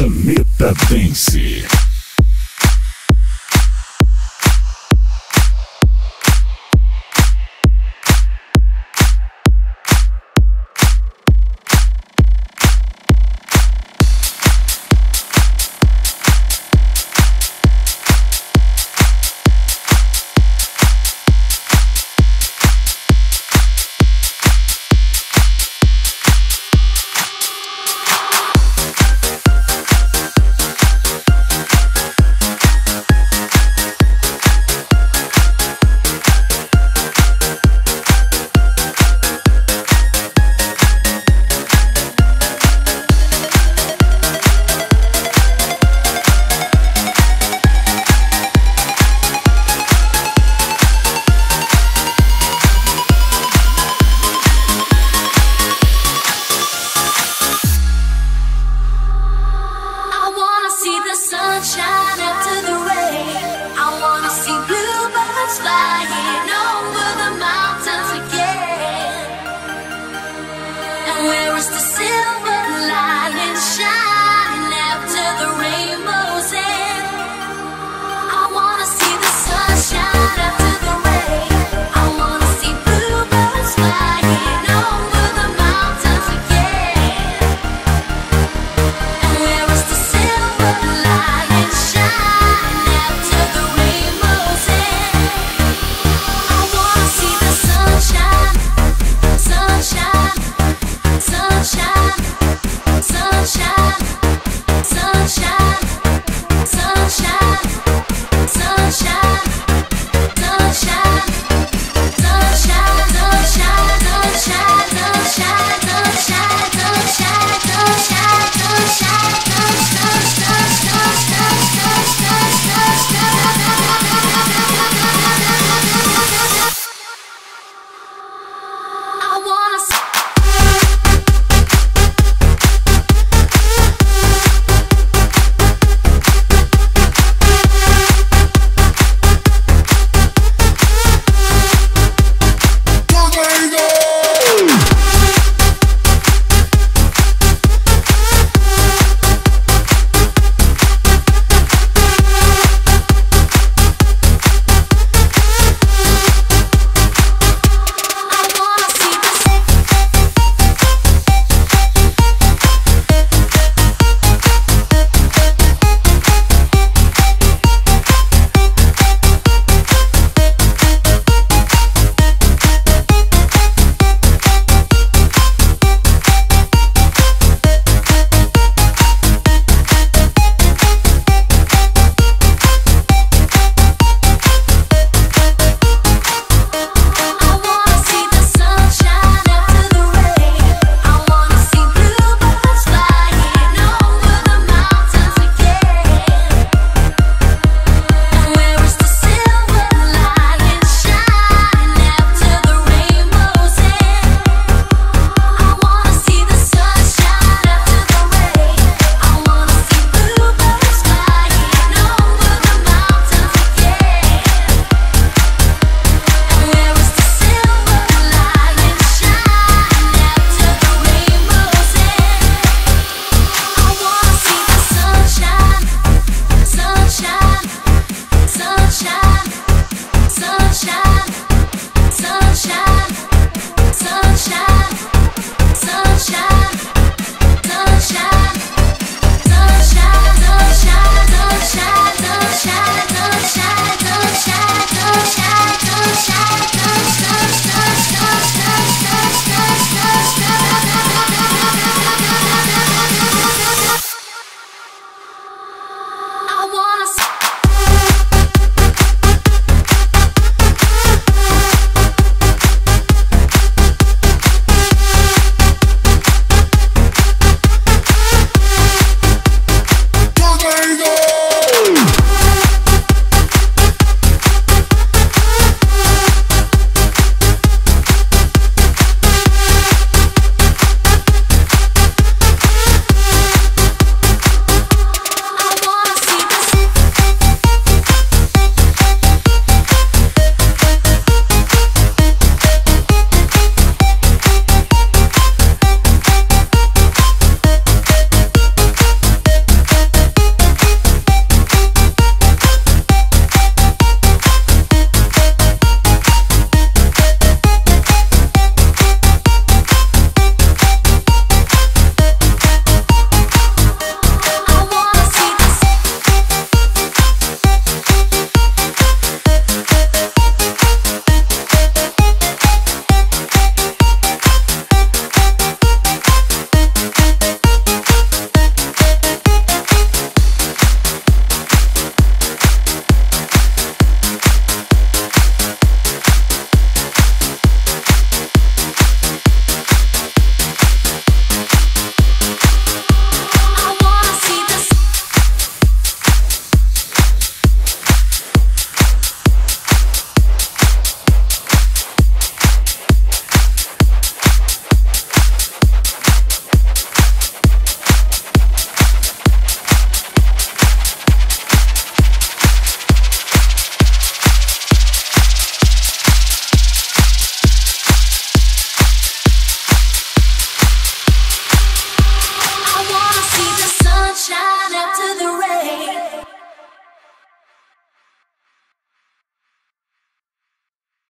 Planeta Dance. after the rain. I wanna see bluebirds flying over the mountains again. And where is the city?